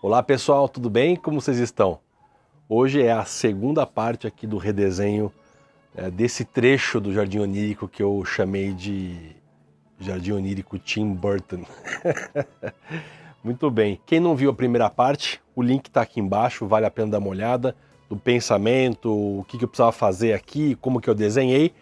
Olá pessoal, tudo bem? Como vocês estão? Hoje é a segunda parte aqui do redesenho é, desse trecho do Jardim Onírico que eu chamei de Jardim Onírico Tim Burton. Muito bem. Quem não viu a primeira parte, o link está aqui embaixo, vale a pena dar uma olhada do pensamento, o que, que eu precisava fazer aqui, como que eu desenhei.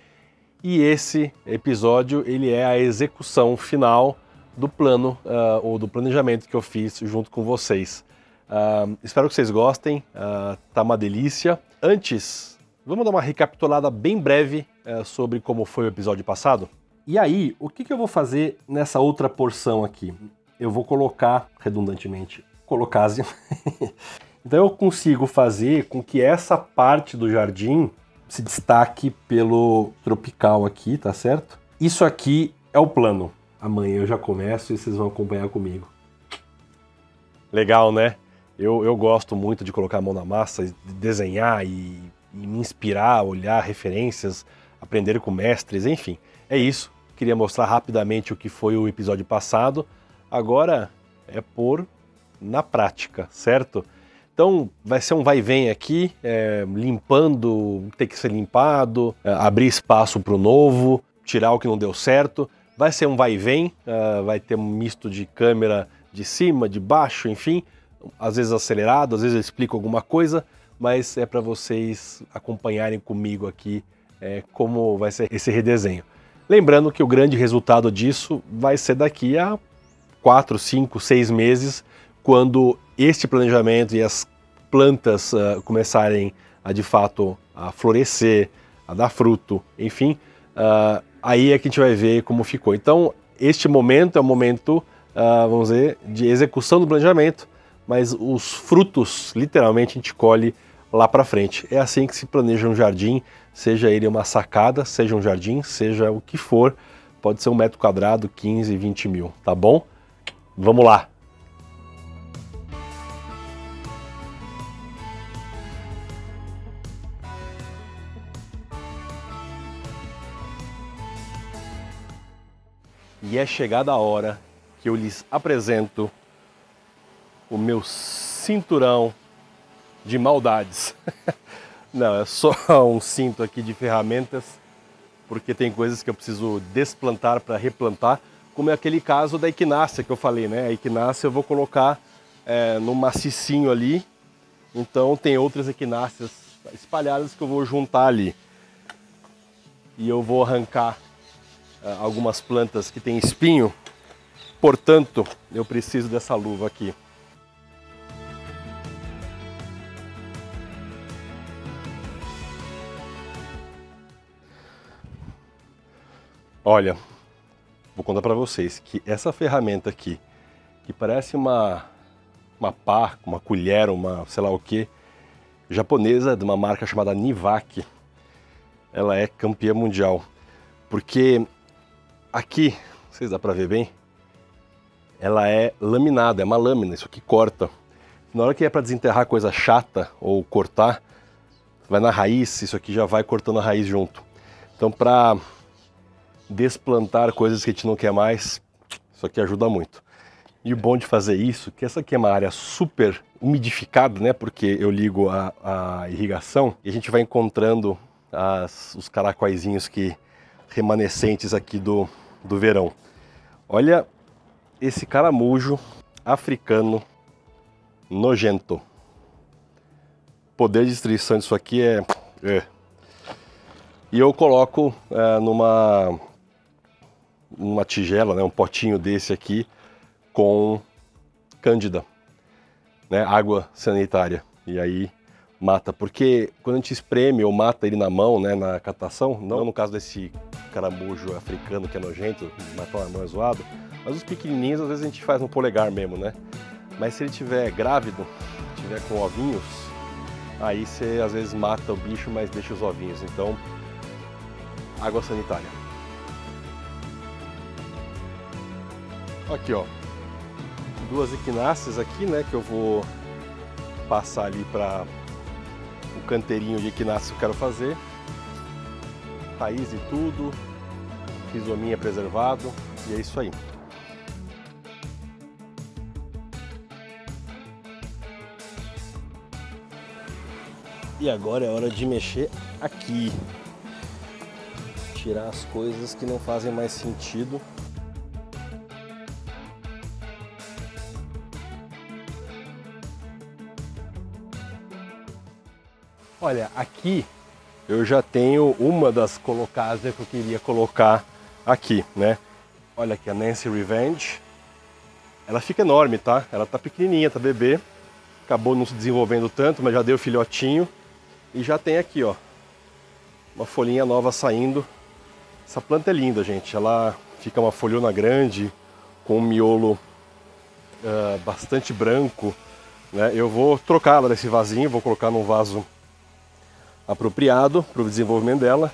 E esse episódio ele é a execução final do plano uh, ou do planejamento que eu fiz junto com vocês. Uh, espero que vocês gostem, uh, tá uma delícia. Antes, vamos dar uma recapitulada bem breve uh, sobre como foi o episódio passado. E aí, o que, que eu vou fazer nessa outra porção aqui? Eu vou colocar, redundantemente, colocase. então eu consigo fazer com que essa parte do jardim se destaque pelo tropical aqui, tá certo? Isso aqui é o plano. Amanhã eu já começo e vocês vão acompanhar comigo. Legal, né? Eu, eu gosto muito de colocar a mão na massa, de desenhar e, e me inspirar, olhar referências, aprender com mestres, enfim. É isso. Queria mostrar rapidamente o que foi o episódio passado. Agora é pôr na prática, certo? Então vai ser um vai e vem aqui, é, limpando, tem que ser limpado, é, abrir espaço para o novo, tirar o que não deu certo. Vai ser um vai e vem, uh, vai ter um misto de câmera de cima, de baixo, enfim. Às vezes acelerado, às vezes eu explico alguma coisa, mas é para vocês acompanharem comigo aqui é, como vai ser esse redesenho. Lembrando que o grande resultado disso vai ser daqui a 4, 5, 6 meses, quando este planejamento e as plantas uh, começarem a de fato a florescer, a dar fruto, enfim, uh, aí é que a gente vai ver como ficou. Então, este momento é o momento, uh, vamos dizer, de execução do planejamento, mas os frutos, literalmente, a gente colhe lá para frente. É assim que se planeja um jardim, seja ele uma sacada, seja um jardim, seja o que for, pode ser um metro quadrado, 15, 20 mil, tá bom? Vamos lá! E é chegada a hora que eu lhes apresento o meu cinturão de maldades. Não, é só um cinto aqui de ferramentas, porque tem coisas que eu preciso desplantar para replantar, como é aquele caso da equinácea que eu falei, né? A equinácea eu vou colocar é, no macicinho ali, então tem outras equináceas espalhadas que eu vou juntar ali. E eu vou arrancar uh, algumas plantas que têm espinho, portanto eu preciso dessa luva aqui. Olha, vou contar para vocês que essa ferramenta aqui, que parece uma, uma pá, uma colher, uma sei lá o que, japonesa de uma marca chamada Nivak, ela é campeã mundial. Porque aqui, vocês dá para ver bem, ela é laminada, é uma lâmina, isso aqui corta. Na hora que é para desenterrar coisa chata ou cortar, vai na raiz, isso aqui já vai cortando a raiz junto. Então para desplantar coisas que a gente não quer mais, isso aqui ajuda muito. E o bom de fazer isso, que essa aqui é uma área super umidificada, né? Porque eu ligo a, a irrigação e a gente vai encontrando as, os caracóizinhos que remanescentes aqui do, do verão. Olha esse caramujo africano nojento. Poder de destruição disso aqui é, é. E eu coloco é, numa uma tigela, né, um potinho desse aqui com cândida, né, água sanitária. E aí mata, porque quando a gente espreme ou mata ele na mão, né, na catação, não no caso desse caramujo africano que é nojento, matar na mão é zoado, mas os pequenininhos às vezes a gente faz no polegar mesmo, né? Mas se ele tiver grávido, tiver com ovinhos, aí você às vezes mata o bicho, mas deixa os ovinhos. Então, água sanitária. Aqui, ó. Duas equináceas aqui, né? Que eu vou passar ali para o canteirinho de equinácea que eu quero fazer. Raiz e tudo. Rizominha preservado. E é isso aí. E agora é hora de mexer aqui. Tirar as coisas que não fazem mais sentido Olha, aqui eu já tenho uma das colocásias que eu queria colocar aqui, né? Olha aqui a Nancy Revenge. Ela fica enorme, tá? Ela tá pequenininha, tá bebê. Acabou não se desenvolvendo tanto, mas já deu filhotinho. E já tem aqui, ó, uma folhinha nova saindo. Essa planta é linda, gente. Ela fica uma folhona grande, com um miolo uh, bastante branco. Né? Eu vou trocá-la desse vasinho, vou colocar num vaso apropriado para o desenvolvimento dela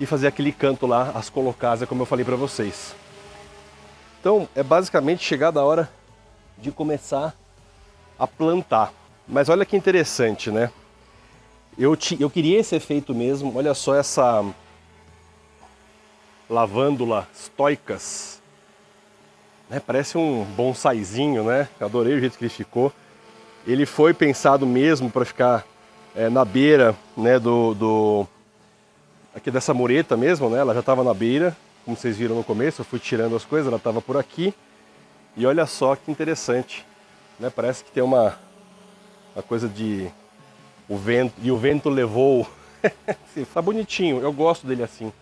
e fazer aquele canto lá, as colocásias, como eu falei para vocês. Então, é basicamente chegar da hora de começar a plantar. Mas olha que interessante, né? Eu, te, eu queria esse efeito mesmo. Olha só essa lavândula stoicas. Né? Parece um bonsaizinho, né? Adorei o jeito que ele ficou. Ele foi pensado mesmo para ficar é, na beira né, do, do, aqui dessa mureta mesmo, né? Ela já estava na beira, como vocês viram no começo. Eu fui tirando as coisas, ela estava por aqui. E olha só que interessante, né? Parece que tem uma, uma coisa de o vento e o vento levou. tá bonitinho, eu gosto dele assim.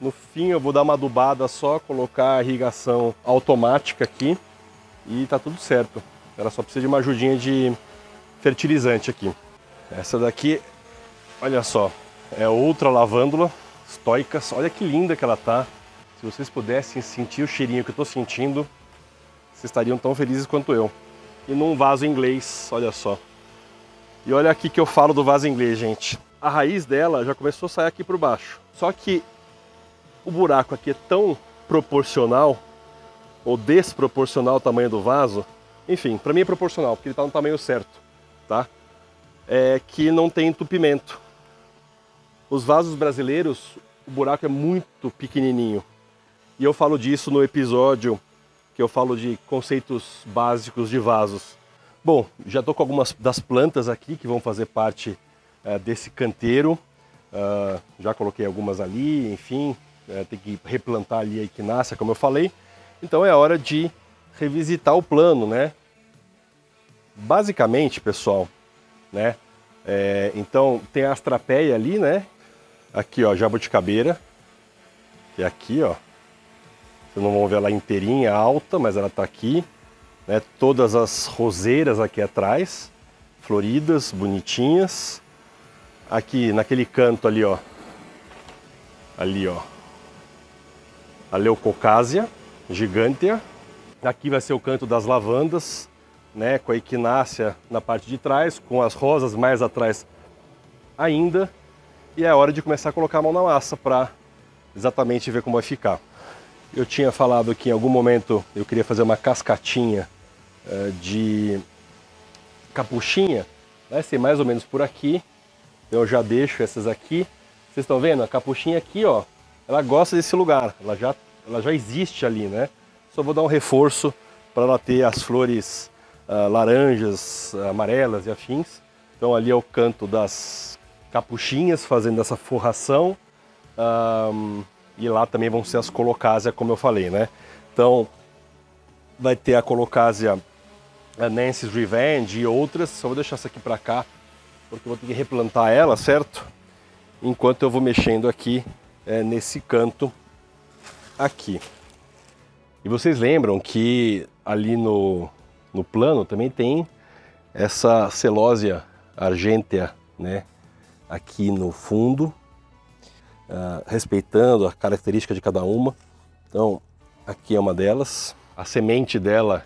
No fim eu vou dar uma adubada só, colocar a irrigação automática aqui e tá tudo certo. Ela só precisa de uma ajudinha de fertilizante aqui. Essa daqui, olha só, é outra lavândula estoicas. Olha que linda que ela tá. Se vocês pudessem sentir o cheirinho que eu tô sentindo, vocês estariam tão felizes quanto eu. E num vaso inglês, olha só. E olha aqui que eu falo do vaso inglês, gente. A raiz dela já começou a sair aqui por baixo. Só que o buraco aqui é tão proporcional ou desproporcional ao tamanho do vaso. Enfim, para mim é proporcional, porque ele está no tamanho certo, tá? É que não tem entupimento. Os vasos brasileiros, o buraco é muito pequenininho. E eu falo disso no episódio que eu falo de conceitos básicos de vasos. Bom, já estou com algumas das plantas aqui que vão fazer parte uh, desse canteiro. Uh, já coloquei algumas ali, enfim, uh, tem que replantar ali a equinácea, como eu falei. Então é hora de revisitar o plano, né? Basicamente, pessoal, né? É, então tem a astrapeia ali, né? Aqui, ó, jabuticabeira, que é aqui, ó. Vocês não vão ver ela inteirinha, alta, mas ela está aqui né, todas as roseiras aqui atrás, floridas, bonitinhas. Aqui naquele canto ali, ó, ali, ó, a leucocásia gigantea. Aqui vai ser o canto das lavandas, né, com a equinácea na parte de trás, com as rosas mais atrás ainda. E é hora de começar a colocar a mão na massa para exatamente ver como vai ficar. Eu tinha falado que em algum momento eu queria fazer uma cascatinha uh, de capuchinha, vai ser mais ou menos por aqui. Eu já deixo essas aqui. Vocês estão vendo? A capuchinha aqui, ó, ela gosta desse lugar, ela já, ela já existe ali, né? Só vou dar um reforço para ela ter as flores uh, laranjas, amarelas e afins. Então ali é o canto das capuchinhas fazendo essa forração. Um, e lá também vão ser as colocásias, como eu falei, né? Então, vai ter a colocásia a Nancy's Revenge e outras. Só vou deixar essa aqui para cá, porque eu vou ter que replantar ela, certo? Enquanto eu vou mexendo aqui é, nesse canto aqui. E vocês lembram que ali no, no plano também tem essa celósia argentea, né? Aqui no fundo, uh, respeitando a característica de cada uma. Então, aqui é uma delas. A semente dela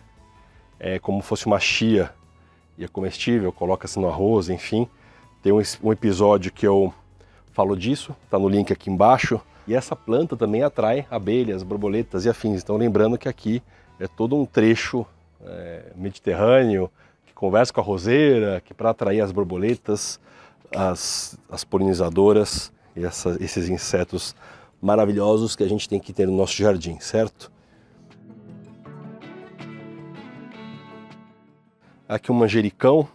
é como fosse uma chia e é comestível, coloca-se no arroz, enfim. Tem um, um episódio que eu falo disso, está no link aqui embaixo. E essa planta também atrai abelhas, borboletas e afins. Então, lembrando que aqui é todo um trecho é, mediterrâneo que conversa com a roseira, que para atrair as borboletas, as, as polinizadoras e essa, esses insetos maravilhosos que a gente tem que ter no nosso jardim, certo? Aqui um manjericão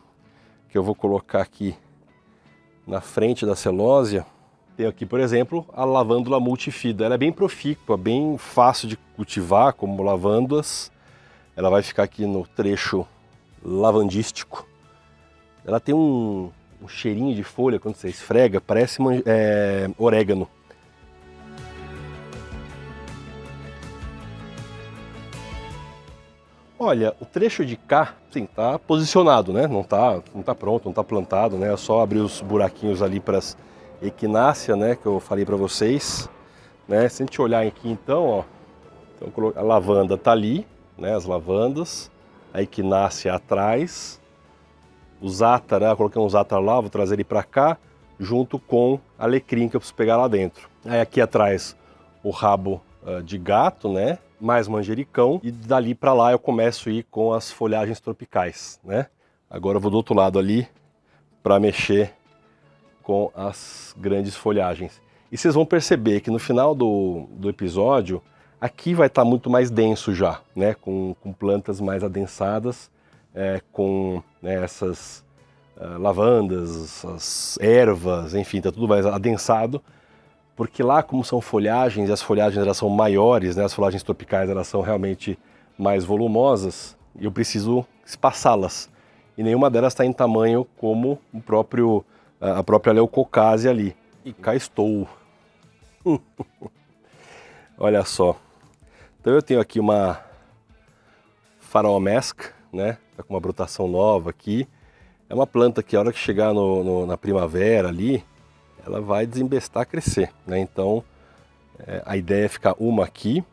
que eu vou colocar aqui na frente da celósia, tem aqui, por exemplo, a lavândula multifida. Ela é bem profícua, bem fácil de cultivar como lavândulas. Ela vai ficar aqui no trecho lavandístico. Ela tem um, um cheirinho de folha quando você esfrega, parece é, orégano. Olha, o trecho de cá, sim, tá posicionado, né? Não tá, não tá pronto, não tá plantado, né? É só abrir os buraquinhos ali para as equinácea, né? Que eu falei para vocês, né? Se a gente olhar aqui então, ó, então a lavanda tá ali, né? As lavandas, a equinácea atrás, os átar, né? Eu coloquei uns átar lá, vou trazer ele para cá, junto com alecrim que eu preciso pegar lá dentro. Aí aqui atrás o rabo uh, de gato, né? mais manjericão e dali para lá eu começo a ir com as folhagens tropicais, né? Agora eu vou do outro lado ali para mexer com as grandes folhagens. E vocês vão perceber que no final do, do episódio, aqui vai estar tá muito mais denso já, né? Com, com plantas mais adensadas, é, com né, essas uh, lavandas, as ervas, enfim, tá tudo mais adensado porque lá como são folhagens e as folhagens elas são maiores, né, as folhagens tropicais elas são realmente mais volumosas, e eu preciso espaçá-las. E nenhuma delas está em tamanho como o próprio, a própria leucocase ali. E cá estou. Olha só. Então eu tenho aqui uma farolmesca, né? Tá com uma brotação nova aqui. É uma planta que a hora que chegar no, no, na primavera ali, ela vai desembestar, crescer. Né? Então é, a ideia é ficar uma aqui,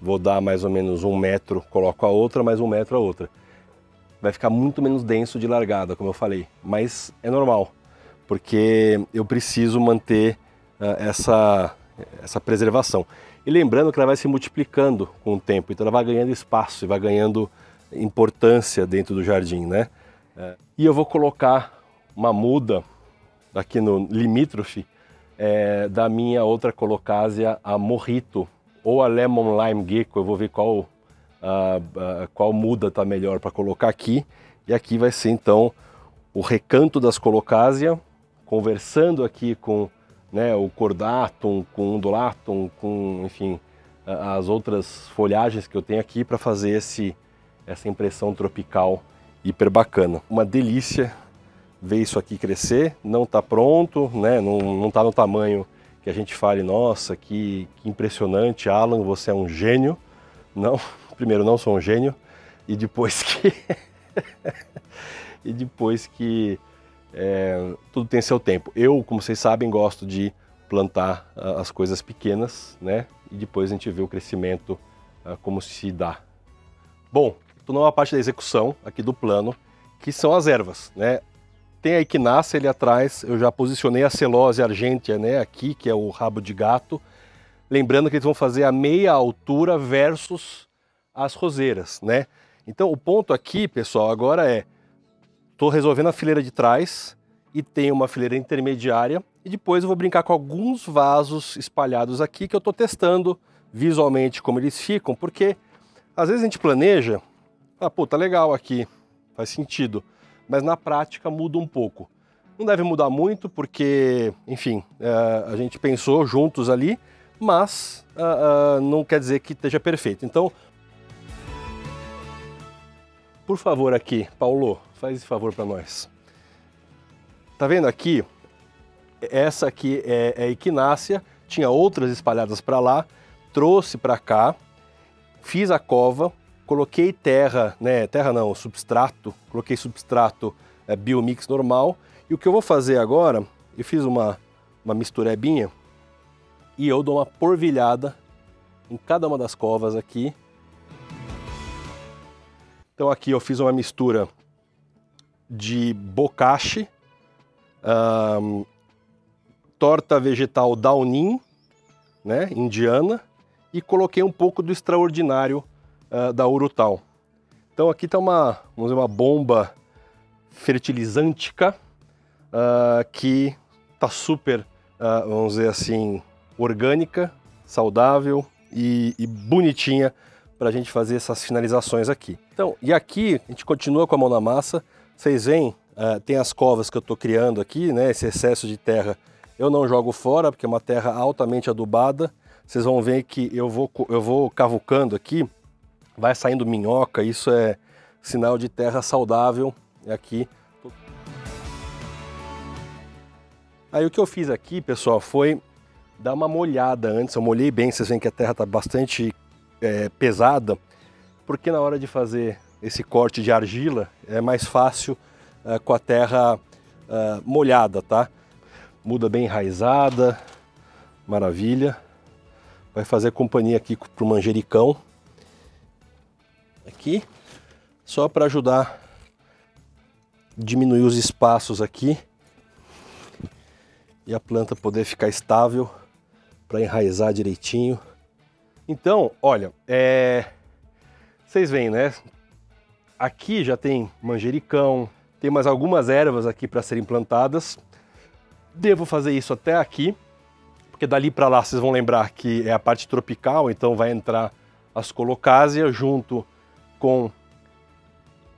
vou dar mais ou menos um metro, coloco a outra, mais um metro a outra. Vai ficar muito menos denso de largada, como eu falei, mas é normal, porque eu preciso manter uh, essa, essa preservação. E lembrando que ela vai se multiplicando com o tempo, então ela vai ganhando espaço e vai ganhando importância dentro do jardim, né? Uh, e eu vou colocar uma muda aqui no limítrofe é, da minha outra colocásia, a Morrito, ou a Lemon Lime Gecko, eu vou ver qual, qual muda tá melhor para colocar aqui. E aqui vai ser então o recanto das colocásia, conversando aqui com né, o cordatum, com undulatum, com, enfim, as outras folhagens que eu tenho aqui para fazer esse, essa impressão tropical hiper bacana. Uma delícia ver isso aqui crescer, não está pronto, né? não está no tamanho que a gente fale, nossa, que, que, impressionante, Alan, você é um gênio. Não, primeiro não sou um gênio, e depois que. e depois que é, tudo tem seu tempo. Eu, como vocês sabem, gosto de plantar uh, as coisas pequenas, né? E depois a gente vê o crescimento uh, como se dá. Bom, estou numa parte da execução aqui do plano, que são as ervas, né? Tem a equinácea ali atrás, eu já posicionei a celose argentea né, aqui, que é o rabo de gato. Lembrando que eles vão fazer a meia altura versus as roseiras, né? Então o ponto aqui, pessoal, agora é, estou resolvendo a fileira de trás e tem uma fileira intermediária e depois eu vou brincar com alguns vasos espalhados aqui que eu estou testando visualmente como eles ficam, porque às vezes a gente planeja, ah, pô, tá legal aqui, faz sentido mas na prática muda um pouco. Não deve mudar muito porque, enfim, é, a gente pensou juntos ali, mas uh, uh, não quer dizer que esteja perfeito. Então, por favor aqui, Paulo, faz esse favor para nós. Tá vendo aqui? Essa aqui é, é equinácea, tinha outras espalhadas para lá, trouxe para cá, fiz a cova, coloquei terra, né, terra não, substrato, coloquei substrato é, biomix normal. E o que eu vou fazer agora, eu fiz uma, uma misturebinha e eu dou uma porvilhada em cada uma das covas aqui. Então aqui eu fiz uma mistura de bocache, um, torta vegetal Downin, né, indiana, e coloquei um pouco do extraordinário uh, da Urutau. Então aqui está uma, vamos dizer, uma bomba fertilizântica uh, que está super, uh, vamos dizer assim, orgânica, saudável e, e bonitinha para a gente fazer essas finalizações aqui. Então, e aqui a gente continua com a mão na massa. Vocês veem Uh, tem as covas que eu estou criando aqui, né? Esse excesso de terra eu não jogo fora, porque é uma terra altamente adubada. Vocês vão ver que eu vou, eu vou cavucando aqui, vai saindo minhoca, isso é sinal de terra saudável aqui. Aí o que eu fiz aqui, pessoal, foi dar uma molhada antes. Eu molhei bem, vocês veem que a terra está bastante é, pesada, porque na hora de fazer esse corte de argila é mais fácil é, com a terra é, molhada, tá? Muda bem enraizada, maravilha. Vai fazer companhia aqui para o manjericão. Aqui, só para ajudar a diminuir os espaços aqui e a planta poder ficar estável para enraizar direitinho. Então, olha, é... vocês veem, né? Aqui já tem manjericão, tem mais algumas ervas aqui para serem plantadas. Devo fazer isso até aqui, porque dali para lá vocês vão lembrar que é a parte tropical, então vai entrar as colocásias junto com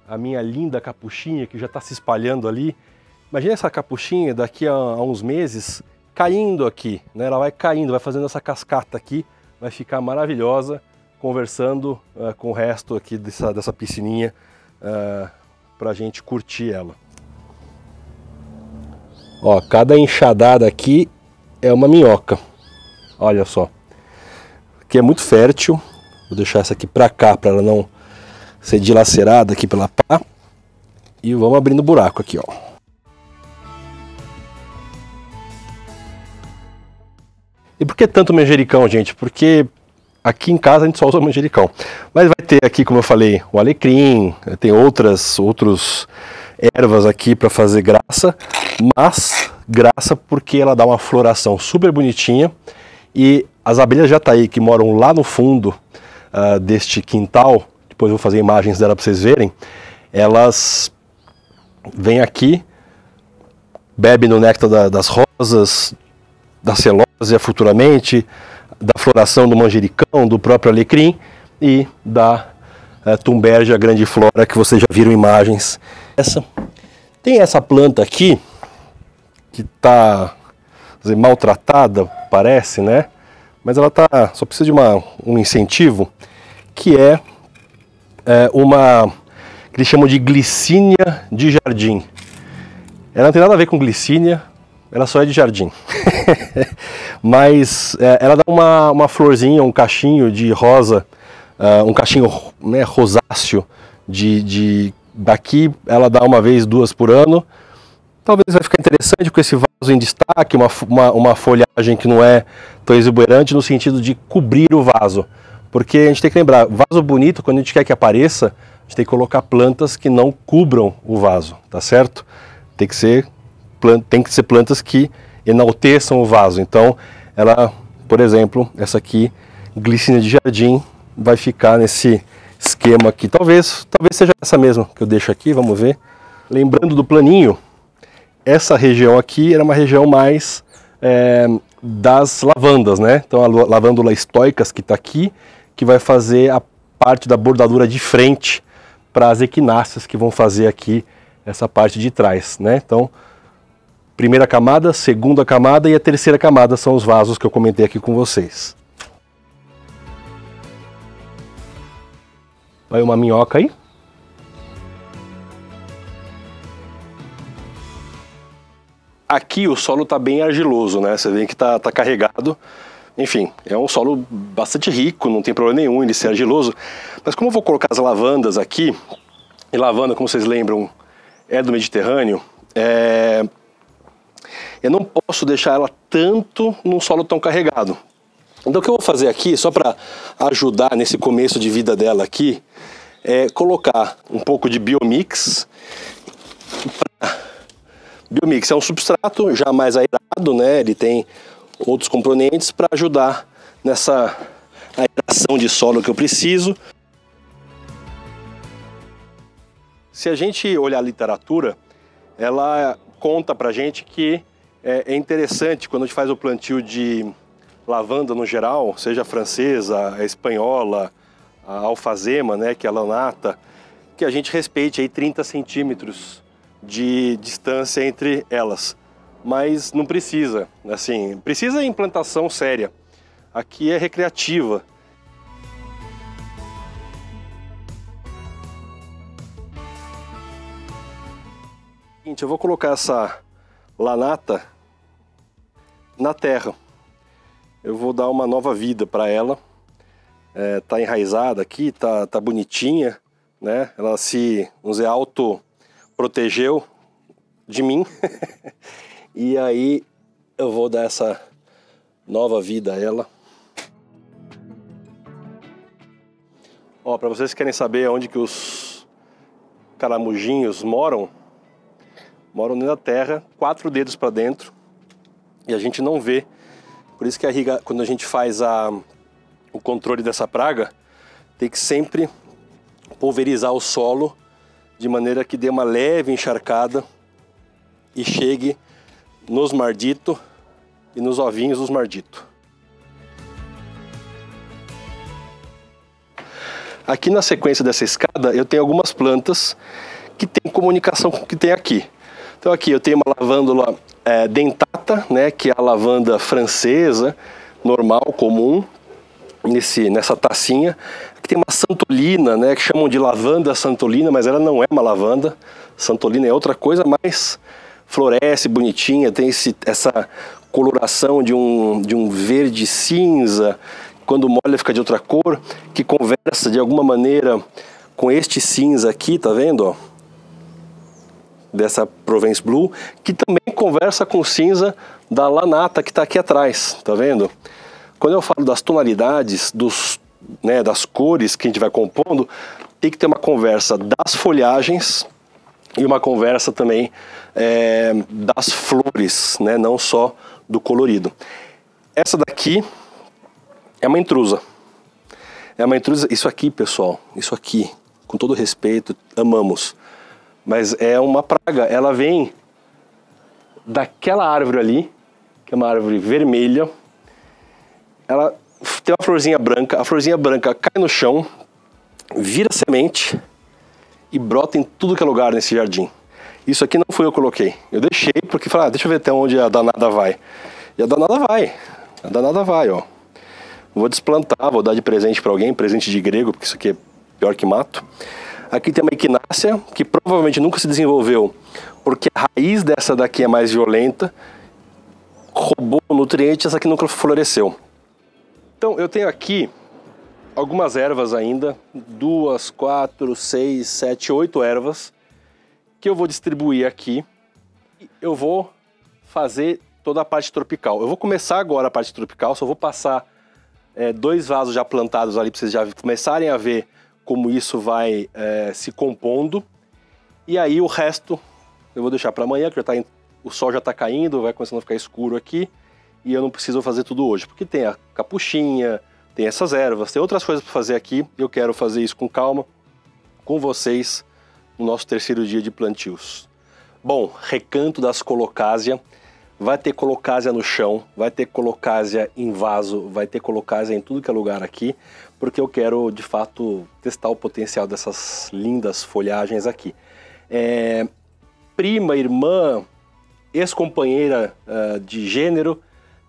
a minha linda capuchinha que já está se espalhando ali. Imagina essa capuchinha daqui a, a uns meses caindo aqui, né? Ela vai caindo, vai fazendo essa cascata aqui, vai ficar maravilhosa, conversando uh, com o resto aqui dessa, dessa piscininha uh, eh, para a gente curtir ela. Ó, cada enxadada aqui é uma minhoca. Olha só. Aqui é muito fértil. Vou deixar essa aqui para cá para ela não ser dilacerada aqui pela pá. E vamos abrindo buraco aqui, ó. E por que tanto manjericão, gente? Porque aqui em casa a gente só usa manjericão. Mas vai ter aqui, como eu falei, o alecrim, tem outras outros ervas aqui para fazer graça, mas graça porque ela dá uma floração super bonitinha e as abelhas jataí que moram lá no fundo uh, deste quintal, depois eu vou fazer imagens dela para vocês verem, elas vêm aqui, bebem no néctar da, das rosas, da celósia futuramente, da floração do manjericão, do próprio alecrim e da é, tumbergia grandiflora que vocês já viram imagens. Essa tem essa planta aqui que está maltratada, parece, né? Mas ela tá só precisa de uma, um incentivo que é, é uma que eles chamam de glicínia de jardim. Ela não tem nada a ver com glicínia, ela só é de jardim. Mas é, ela dá uma, uma florzinha, um cachinho de rosa, uh, um cachinho né, rosáceo de, de. Daqui ela dá uma vez, duas por ano. Talvez vai ficar interessante com esse vaso em destaque, uma, uma, uma folhagem que não é tão exuberante no sentido de cobrir o vaso. Porque a gente tem que lembrar, vaso bonito, quando a gente quer que apareça, a gente tem que colocar plantas que não cubram o vaso, tá certo? Tem que ser tem que ser plantas que enalteçam o vaso. Então, ela, por exemplo, essa aqui, glicina de jardim, vai ficar nesse esquema aqui. Talvez, talvez seja essa mesma que eu deixo aqui, vamos ver. Lembrando do planinho, essa região aqui era uma região mais é, das lavandas, né? Então a lavândula estoicas que está aqui, que vai fazer a parte da bordadura de frente para as equináceas que vão fazer aqui essa parte de trás, né? Então Primeira camada, segunda camada e a terceira camada são os vasos que eu comentei aqui com vocês. Vai uma minhoca aí. Aqui o solo está bem argiloso, né? Você vê que está tá carregado. Enfim, é um solo bastante rico, não tem problema nenhum ele ser argiloso. Mas como eu vou colocar as lavandas aqui, e lavanda, como vocês lembram, é do Mediterrâneo, é, eu não posso deixar ela tanto num solo tão carregado. Então o que eu vou fazer aqui, só para ajudar nesse começo de vida dela aqui, é colocar um pouco de biomix. Biomix é um substrato já mais aerado, né? Ele tem outros componentes para ajudar nessa aeração de solo que eu preciso. Se a gente olhar a literatura, ela conta para gente que é, é interessante quando a gente faz o plantio de lavanda no geral, seja a francesa, a espanhola, a alfazema, né, que é a lanata, que a gente respeite aí 30 centímetros de distância entre elas. Mas não precisa, assim, precisa implantação séria. Aqui é recreativa. Eu vou colocar essa lanata na terra. Eu vou dar uma nova vida para ela. É, tá enraizada aqui, tá, tá bonitinha, né? Ela se, vamos dizer, auto protegeu de mim. e aí eu vou dar essa nova vida a ela. Ó, para vocês que querem saber onde que os caramujinhos moram, moram na terra, quatro dedos para dentro, e a gente não vê. Por isso que a riga, quando a gente faz a, o controle dessa praga, tem que sempre pulverizar o solo de maneira que dê uma leve encharcada e chegue nos mardito e nos ovinhos dos mardito. Aqui na sequência dessa escada eu tenho algumas plantas que têm comunicação com o que tem aqui. Então aqui eu tenho uma lavândula é, dentata, né, que é a lavanda francesa, normal, comum, nesse, nessa tacinha. Aqui tem uma santolina, né, que chamam de lavanda santolina, mas ela não é uma lavanda. Santolina é outra coisa, mas floresce bonitinha, tem esse, essa coloração de um, de um verde cinza, quando molha fica de outra cor, que conversa de alguma maneira com este cinza aqui, tá vendo? Ó? Dessa Provence Blue, que também conversa com o cinza da Lanata que está aqui atrás, tá vendo? Quando eu falo das tonalidades, dos, né, das cores que a gente vai compondo, tem que ter uma conversa das folhagens e uma conversa também é, das flores, né, não só do colorido. Essa daqui é uma intrusa. É uma intrusa, isso aqui, pessoal, isso aqui, com todo respeito, amamos mas é uma praga. Ela vem daquela árvore ali, que é uma árvore vermelha. Ela tem uma florzinha branca, a florzinha branca cai no chão, vira semente e brota em tudo que é lugar nesse jardim. Isso aqui não foi eu que coloquei. Eu deixei porque falei, ah, deixa eu ver até onde a danada vai. E a danada vai. A danada vai, ó. Vou desplantar, vou dar de presente para alguém, presente de grego, porque isso aqui é pior que mato. Aqui tem uma equinácea, que provavelmente nunca se desenvolveu, porque a raiz dessa daqui é mais violenta, roubou nutrientes, essa aqui nunca floresceu. Então eu tenho aqui algumas ervas ainda, duas, quatro, seis, sete, oito ervas, que eu vou distribuir aqui. Eu vou fazer toda a parte tropical. Eu vou começar agora a parte tropical, só vou passar é, dois vasos já plantados ali para vocês já começarem a ver como isso vai é, se compondo. E aí o resto eu vou deixar para amanhã, que já tá, o sol já está caindo, vai começando a ficar escuro aqui. E eu não preciso fazer tudo hoje, porque tem a capuchinha, tem essas ervas, tem outras coisas para fazer aqui. Eu quero fazer isso com calma, com vocês, no nosso terceiro dia de plantios. Bom, recanto das colocásia. Vai ter colocásia no chão, vai ter colocásia em vaso, vai ter colocásia em tudo que é lugar aqui porque eu quero de fato testar o potencial dessas lindas folhagens aqui. É, prima, irmã, ex-companheira uh, de gênero,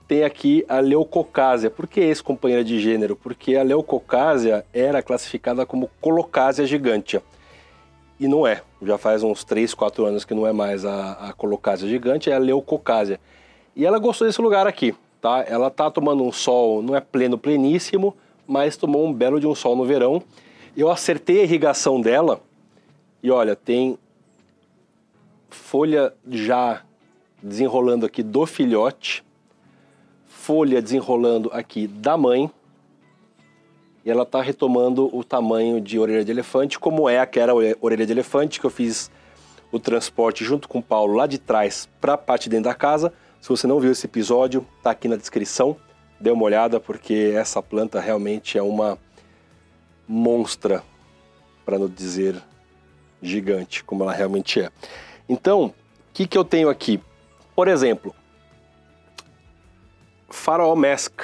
tem aqui a Leucocásia. Por que ex-companheira de gênero? Porque a Leucocásia era classificada como Colocásia gigantea. E não é, já faz uns 3, 4 anos que não é mais a, a Colocásia gigante, é a Leucocásia. E ela gostou desse lugar aqui, tá? Ela tá tomando um sol, não é pleno, pleníssimo, mas tomou um belo de um sol no verão. Eu acertei a irrigação dela e olha, tem folha já desenrolando aqui do filhote, folha desenrolando aqui da mãe, e ela está retomando o tamanho de orelha de elefante, como é aquela orelha de elefante que eu fiz o transporte junto com o Paulo lá de trás para a parte dentro da casa. Se você não viu esse episódio, está aqui na descrição dê uma olhada porque essa planta realmente é uma monstra, para não dizer gigante, como ela realmente é. Então, o que, que eu tenho aqui? Por exemplo, Farol Mask,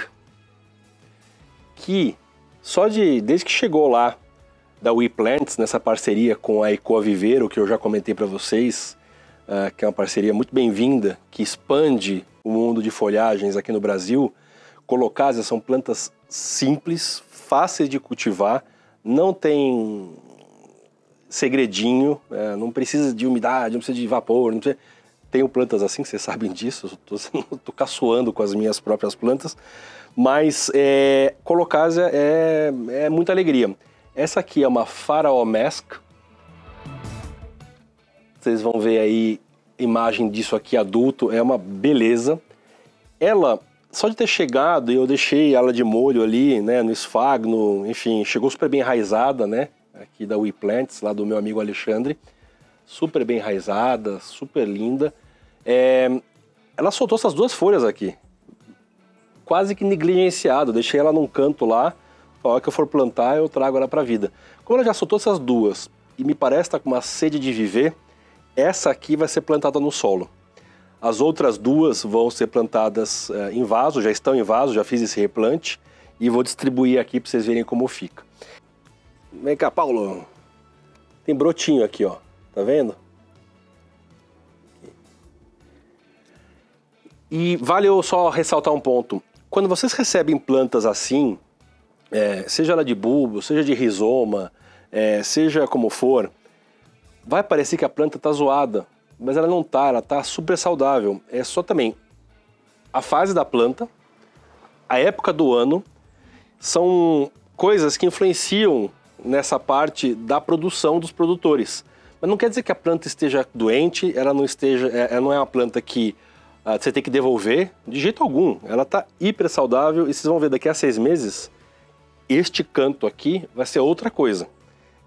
que só de desde que chegou lá da We Plants nessa parceria com a Ecoa Viveiro, que eu já comentei para vocês uh, que é uma parceria muito bem-vinda, que expande o mundo de folhagens aqui no Brasil. Colocásias são plantas simples, fáceis de cultivar, não tem segredinho, é, não precisa de umidade, não precisa de vapor, não precisa... Tenho plantas assim, vocês sabem disso, estou caçoando com as minhas próprias plantas, mas é, colocásia é, é muita alegria. Essa aqui é uma Faraó Mask, vocês vão ver aí imagem disso aqui adulto, é uma beleza. Ela, só de ter chegado, eu deixei ela de molho ali, né, no esfagno, enfim, chegou super bem enraizada, né, aqui da We Plants, lá do meu amigo Alexandre. Super bem enraizada, super linda. É, ela soltou essas duas folhas aqui, quase que negligenciado, deixei ela num canto lá, a hora que eu for plantar eu trago ela para vida. Como ela já soltou essas duas e me parece estar tá com uma sede de viver, essa aqui vai ser plantada no solo. As outras duas vão ser plantadas uh, em vaso, já estão em vaso, já fiz esse replante e vou distribuir aqui para vocês verem como fica. Vem cá, Paulo. Tem brotinho aqui, ó. Tá vendo? E vale eu só ressaltar um ponto. Quando vocês recebem plantas assim, é, seja ela de bulbo, seja de rizoma, é, seja como for, vai parecer que a planta está zoada, mas ela não está, ela está super saudável. É só também a fase da planta, a época do ano, são coisas que influenciam nessa parte da produção dos produtores. Mas não quer dizer que a planta esteja doente, ela não esteja, é, ela não é uma planta que uh, você tem que devolver de jeito algum. Ela está hiper saudável e vocês vão ver daqui a seis meses este canto aqui vai ser outra coisa.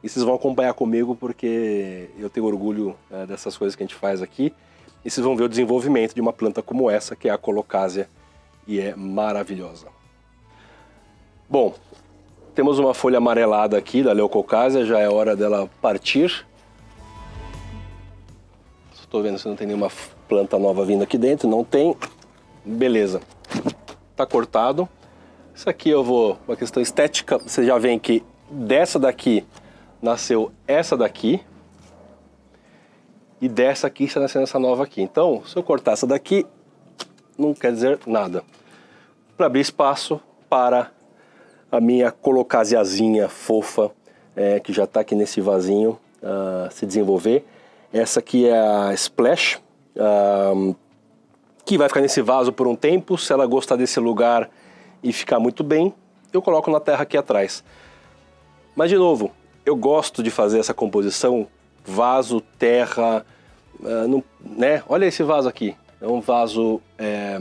E vocês vão acompanhar comigo porque eu tenho orgulho é, dessas coisas que a gente faz aqui. E vocês vão ver o desenvolvimento de uma planta como essa, que é a colocásia, e é maravilhosa. Bom, temos uma folha amarelada aqui da leucocásia, já é hora dela partir. Estou vendo se não tem nenhuma planta nova vindo aqui dentro, não tem. Beleza, tá cortado. Isso aqui eu vou, uma questão estética, você já vê que dessa daqui nasceu essa daqui e dessa aqui está nascendo essa nova aqui. Então, se eu cortar essa daqui, não quer dizer nada. Para abrir espaço para a minha colocasiazinha fofa, é, que já está aqui nesse vasinho, uh, se desenvolver. Essa aqui é a Splash, uh, que vai ficar nesse vaso por um tempo. Se ela gostar desse lugar e ficar muito bem, eu coloco na terra aqui atrás. Mas de novo, eu gosto de fazer essa composição vaso, terra, uh, né? Olha esse vaso aqui. É um vaso, é,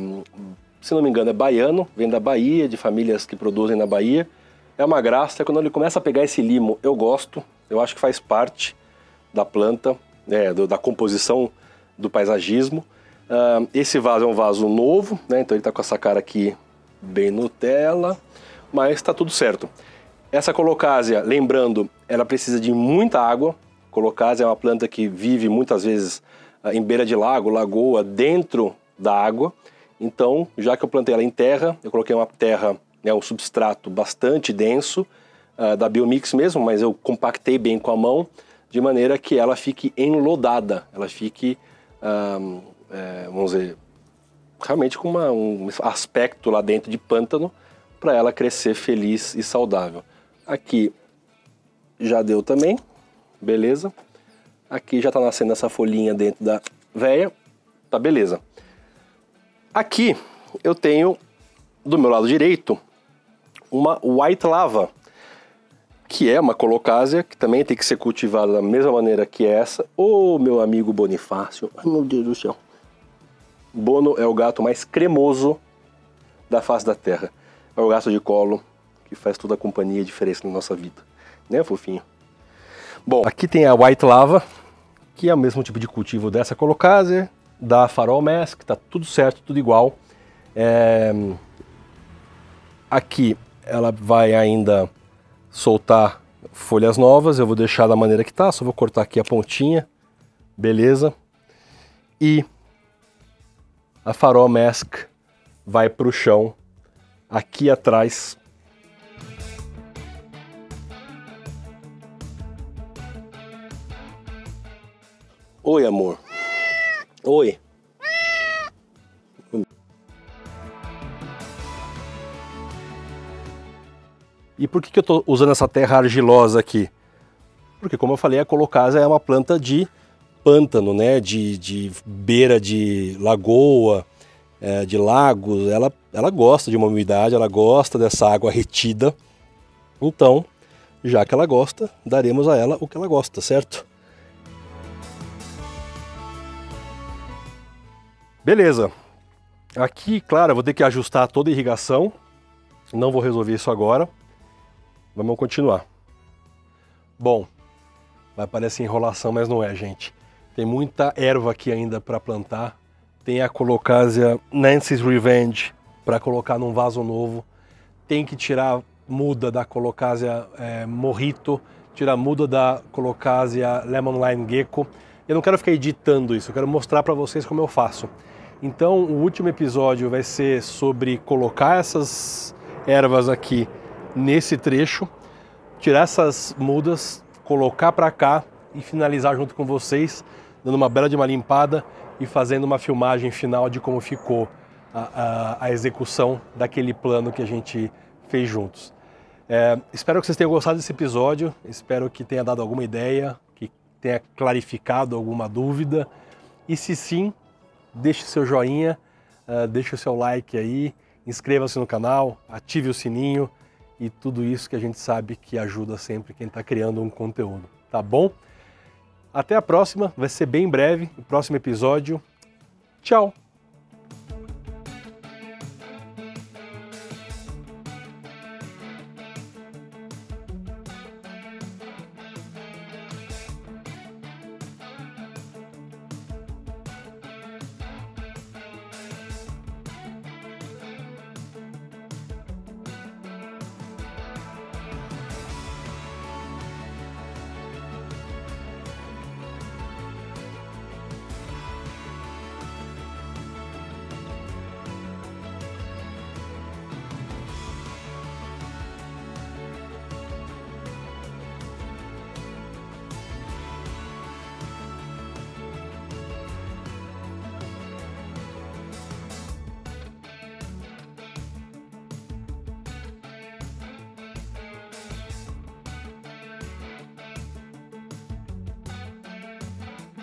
se não me engano, é baiano, vem da Bahia, de famílias que produzem na Bahia. É uma graça, quando ele começa a pegar esse limo, eu gosto, eu acho que faz parte da planta, é, do, da composição do paisagismo. Uh, esse vaso é um vaso novo, né? então ele está com essa cara aqui bem Nutella, mas está tudo certo. Essa colocásia, lembrando, ela precisa de muita água. Colocásia é uma planta que vive muitas vezes ah, em beira de lago, lagoa, dentro da água. Então, já que eu plantei ela em terra, eu coloquei uma terra, né, um substrato bastante denso, uh, da Biomix mesmo, mas eu compactei bem com a mão, de maneira que ela fique enlodada, ela fique, é, vamos dizer, realmente com uma, um aspecto lá dentro de pântano, para ela crescer feliz e saudável. Aqui já deu também, beleza. Aqui já está nascendo essa folhinha dentro da veia, tá beleza. Aqui eu tenho do meu lado direito uma white lava, que é uma colocásia que também tem que ser cultivada da mesma maneira que essa. Ô oh, meu amigo Bonifácio, ai meu Deus do céu. Bono é o gato mais cremoso da face da terra. É o gato de colo, que faz toda a companhia e diferença na nossa vida. Né, fofinho? Bom, aqui tem a White Lava, que é o mesmo tipo de cultivo dessa Colocasia, da Farol Mask, tá tudo certo, tudo igual. É... Aqui ela vai ainda soltar folhas novas, eu vou deixar da maneira que tá, só vou cortar aqui a pontinha, beleza? E a Farol Mask vai para o chão aqui atrás Oi, amor. Oi. E por que, que eu estou usando essa terra argilosa aqui? Porque, como eu falei, a colocásia é uma planta de pântano, né? de, de beira de lagoa, é, de lagos. Ela, ela gosta de uma umidade, ela gosta dessa água retida. Então, já que ela gosta, daremos a ela o que ela gosta, certo? Beleza. Aqui, claro, eu vou ter que ajustar toda a irrigação. Não vou resolver isso agora. Vamos continuar. Bom, vai parecer enrolação, mas não é, gente. Tem muita erva aqui ainda para plantar. Tem a colocásia Nancy's Revenge para colocar num vaso novo. Tem que tirar muda da colocásia é, Morrito, tirar muda da colocásia Lemon Lime Gecko. Eu não quero ficar editando isso, eu quero mostrar para vocês como eu faço. Então, o último episódio vai ser sobre colocar essas ervas aqui nesse trecho, tirar essas mudas, colocar para cá e finalizar junto com vocês, dando uma bela de uma limpada e fazendo uma filmagem final de como ficou a, a, a execução daquele plano que a gente fez juntos. É, espero que vocês tenham gostado desse episódio, espero que tenha dado alguma ideia, que tenha clarificado alguma dúvida. E se sim, deixe seu joinha, uh, deixe o seu like aí, inscreva-se no canal, ative o sininho e tudo isso que a gente sabe que ajuda sempre quem está criando um conteúdo, tá bom? Até a próxima, vai ser bem breve, o próximo episódio. Tchau!